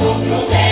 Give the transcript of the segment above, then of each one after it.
Mundo de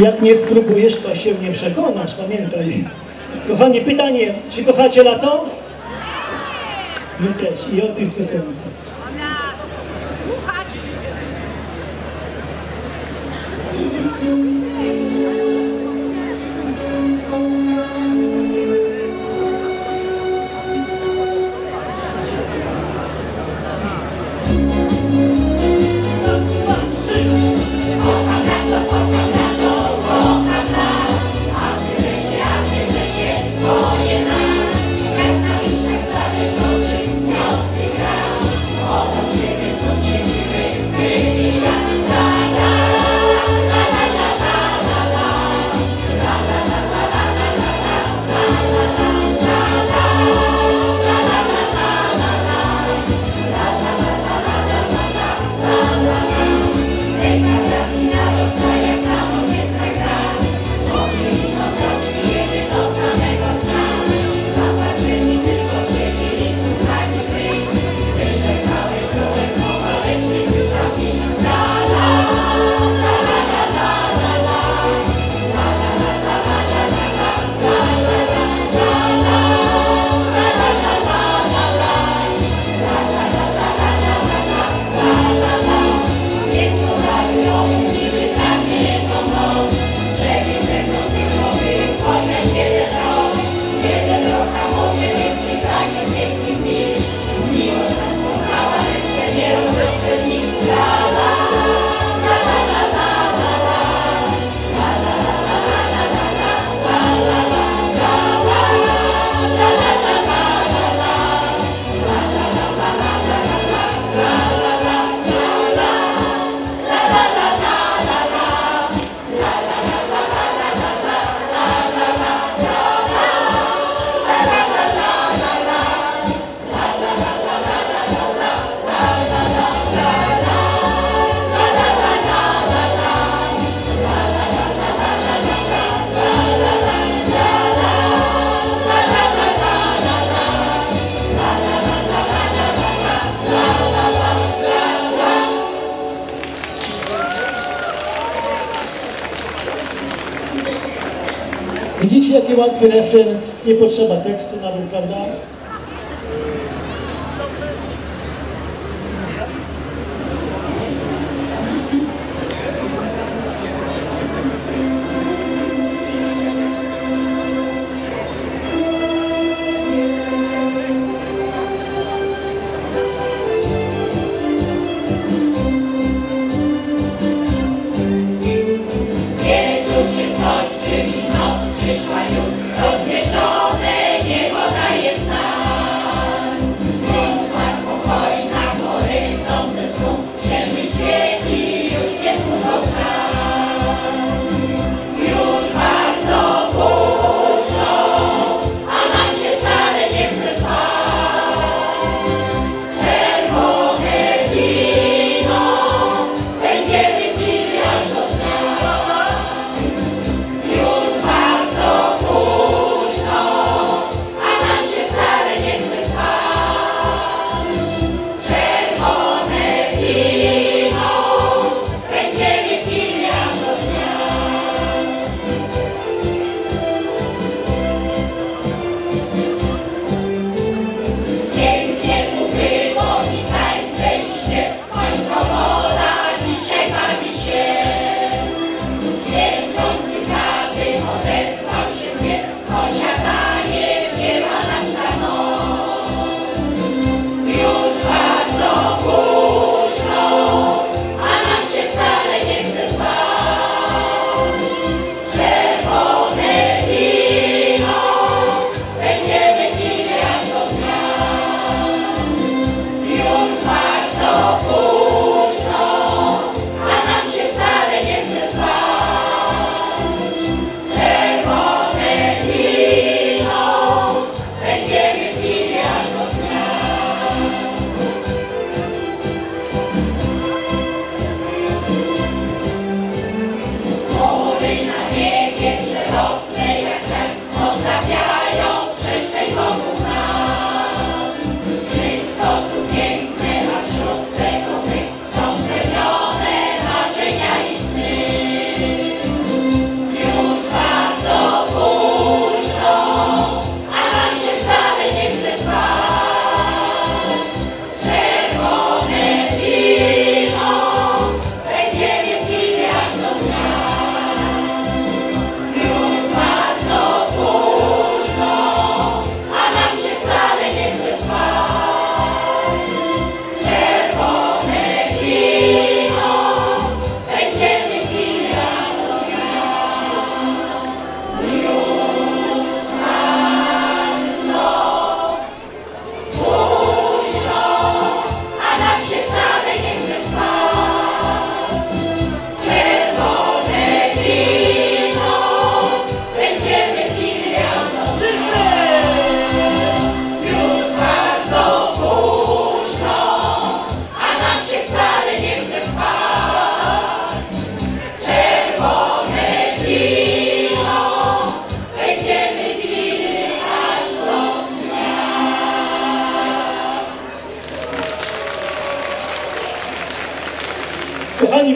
Jak nie spróbujesz, to się nie przekonasz, pamiętaj. Kochani, pytanie, czy kochacie lato? My też i o tym piosence. Ona. Widzicie, jaki łatwy refren, nie potrzeba tekstu nawet, prawda?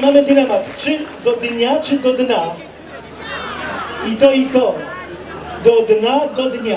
Mamy dylemat. Czy do dnia, czy do dna? I to, i to. Do dna, do dnia.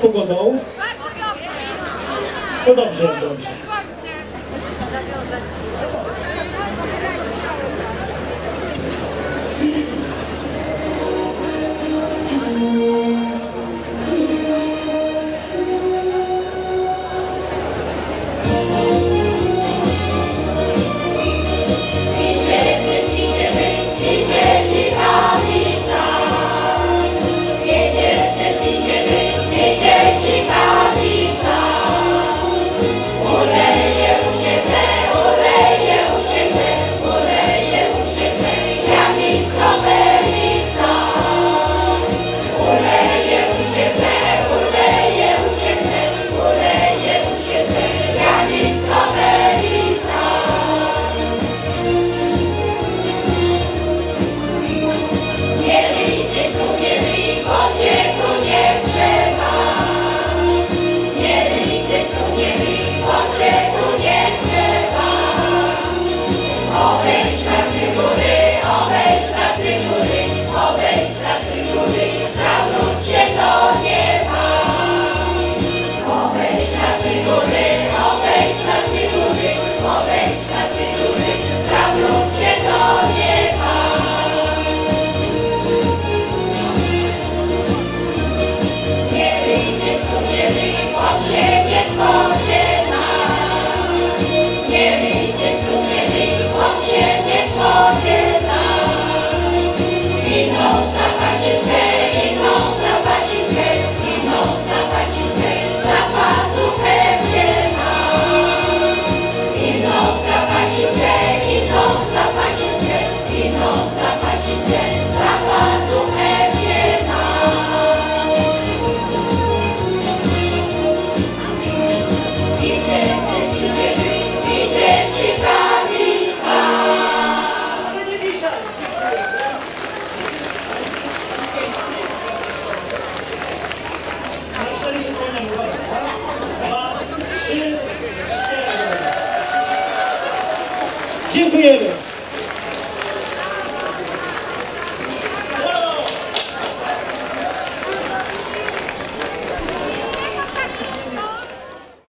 Kochani,